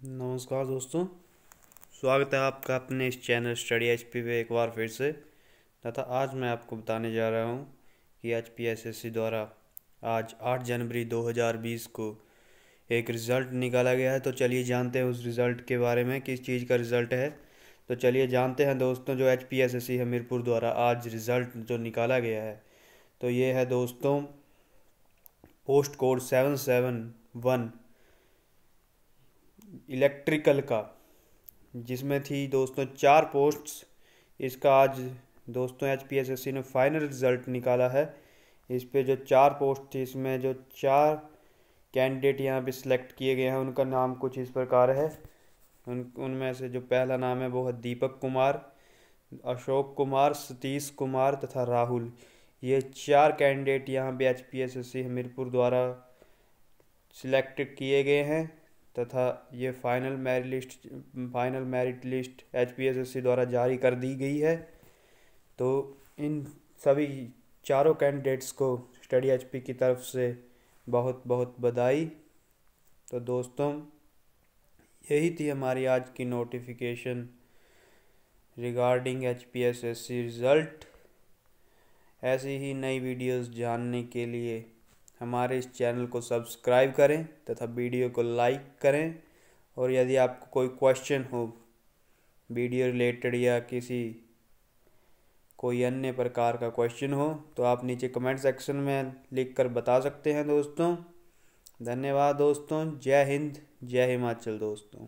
नमस्कार दोस्तों, स्वागत है आपका अपने इस चैनल स्टडी एच पी पे एक बार फिर से। तथा आज मैं आपको बताने जा रहा हूँ कि H P S S C द्वारा आज 8 जनवरी 2020 को एक रिज़ल्ट निकाला गया है। तो चलिए जानते हैं उस रिज़ल्ट के बारे में, किस चीज़ का रिज़ल्ट है। तो चलिए जानते हैं दोस्तों, जो H P S S C Hamirpur द्वारा आज रिज़ल्ट जो निकाला गया है। तो ये है दोस्तों, post code seven seven one electrical का, जिसमें थी दोस्तों चार पोस्ट्स। इसका आज दोस्तों H P S S C ने फाइनल रिज़ल्ट निकाला है। इस पे जो चार पोस्ट थी, इसमें जो चार कैंडिडेट यहाँ पे सिलेक्ट किए गए हैं, उनका नाम कुछ इस प्रकार है। उन, उनमें से जो पहला नाम है, वो है दीपक कुमार, अशोक कुमार, सतीश कुमार तथा राहुल। ये चार कैंडिडेट यहाँ पे H P S S C Hamirpur द्वारा सिलेक्ट किए गए हैं। तथा ये final merit list final merit list H P S S C द्वारा जारी कर दी गई है। तो इन सभी चारों कैंडिडेट्स को स्टडी एच पी की तरफ़ से बहुत बहुत बधाई। तो दोस्तों, यही थी हमारी आज की notification regarding H P S S C result ऐसी ही नई वीडियोस जानने के लिए हमारे इस चैनल को सब्सक्राइब करें तथा वीडियो को लाइक करें। और यदि आपको कोई क्वेश्चन हो, वीडियो रिलेटेड या किसी कोई अन्य प्रकार का क्वेश्चन हो तो आप नीचे कमेंट सेक्शन में लिख कर बता सकते हैं दोस्तों। धन्यवाद दोस्तों। जय हिंद, जय हिमाचल दोस्तों।